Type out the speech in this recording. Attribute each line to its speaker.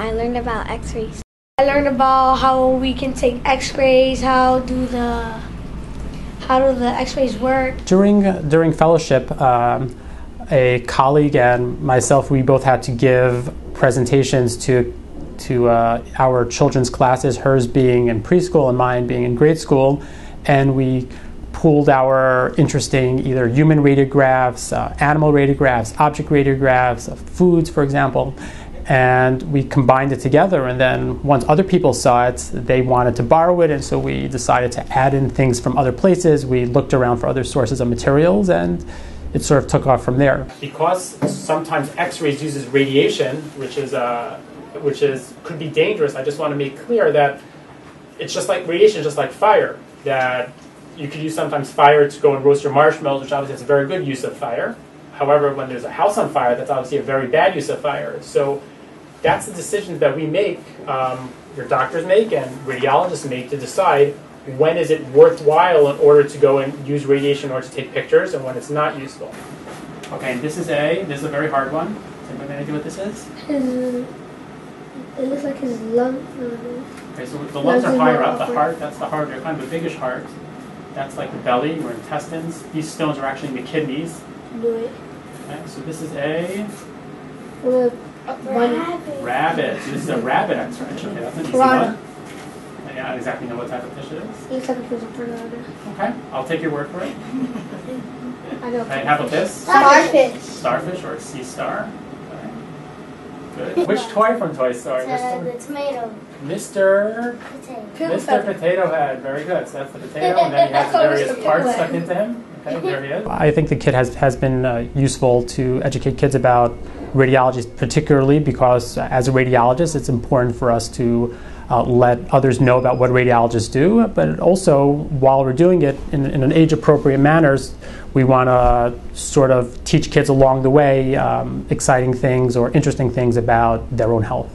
Speaker 1: I learned about x-rays.
Speaker 2: I learned about how we can take x-rays, how do the how do the x-rays work.
Speaker 3: During, during fellowship, um, a colleague and myself, we both had to give presentations to, to uh, our children's classes, hers being in preschool and mine being in grade school, and we pooled our interesting either human radiographs, uh, animal radiographs, object radiographs, of foods, for example, and we combined it together. And then once other people saw it, they wanted to borrow it, and so we decided to add in things from other places. We looked around for other sources of materials, and it sort of took off from there. Because sometimes X-rays uses radiation, which is uh, which is could be dangerous. I just want to make clear that it's just like radiation, just like fire. That you could use sometimes fire to go and roast your marshmallows, which obviously is a very good use of fire. However, when there's a house on fire, that's obviously a very bad use of fire. So that's the decisions that we make, um, your doctors make, and radiologists make to decide when is it worthwhile in order to go and use radiation or to take pictures, and when it's not useful. Okay, this is A. This is a very hard one. Does anybody know idea what this is?
Speaker 2: His, it looks like his lung.
Speaker 3: Okay, so the lungs are higher up. The heart, that's the heart. They're kind of a biggish heart. That's like the belly or intestines. These stones are actually in the kidneys.
Speaker 2: Do it.
Speaker 3: Okay, so this is a
Speaker 2: Look,
Speaker 1: Rabbit.
Speaker 3: rabbit. So this is a rabbit X-ray. Okay, that's an easy
Speaker 2: Piranha.
Speaker 3: one. I don't exactly know what type of fish it is.
Speaker 2: looks like a piece of banana.
Speaker 3: Okay, I'll take your word for it.
Speaker 2: I know.
Speaker 3: Okay, how about this?
Speaker 2: Starfish.
Speaker 3: Starfish or sea star? Okay. Good. Which toy from Toy Story?
Speaker 1: Uh, the
Speaker 3: Mr.
Speaker 1: tomato.
Speaker 3: Mr.
Speaker 1: Potato.
Speaker 3: Mr. Potato Head. Very good. So that's the potato, and then he has various parts stuck into him. Okay, there he is. I think the kit has, has been uh, useful to educate kids about radiology, particularly because as a radiologist, it's important for us to uh, let others know about what radiologists do, but also while we're doing it in, in an age appropriate manners, we want to sort of teach kids along the way um, exciting things or interesting things about their own health.